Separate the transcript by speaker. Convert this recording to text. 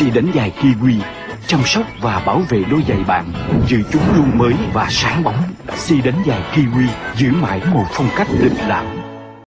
Speaker 1: xì đánh dài kiwi, chăm sóc và bảo vệ đôi giày bạn giữ chúng luôn mới và sáng bóng Si đánh dài kiwi, giữ mãi một phong cách lịch lãm.